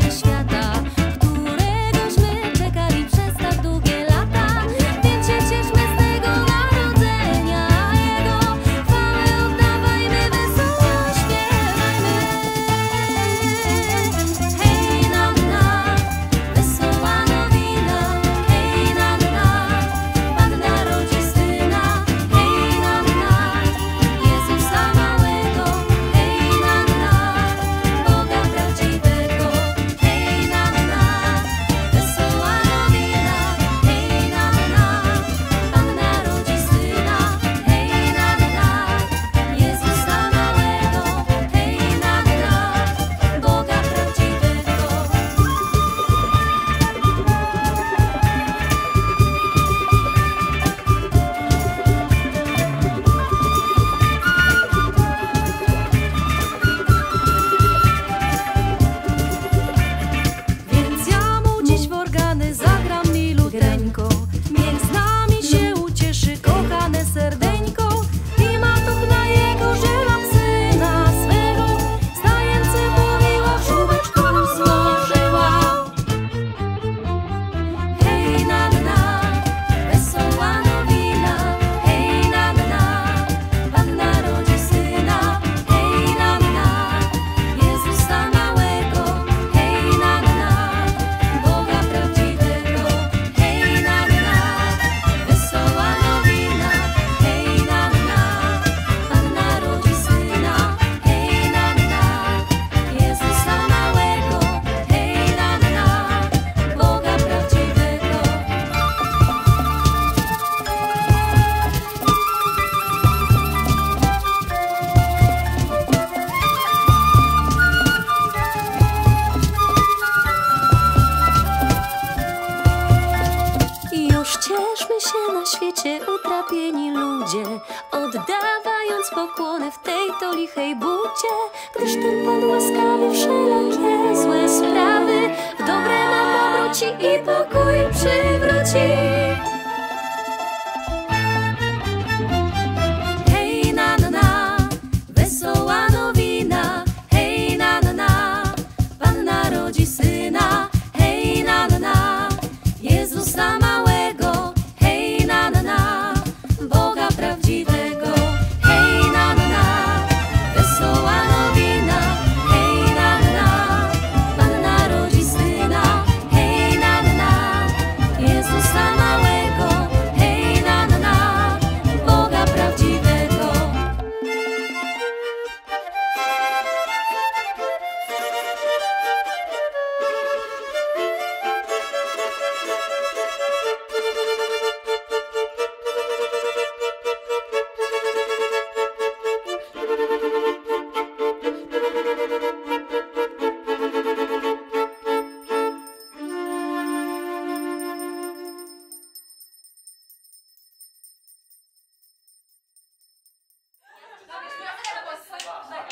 just utrapieni ludzie, oddawając pokłony w tej to lichej bucie, gdyż ten Pan łaskawy wszelakie złe sprawy w dobre nam obróci Like,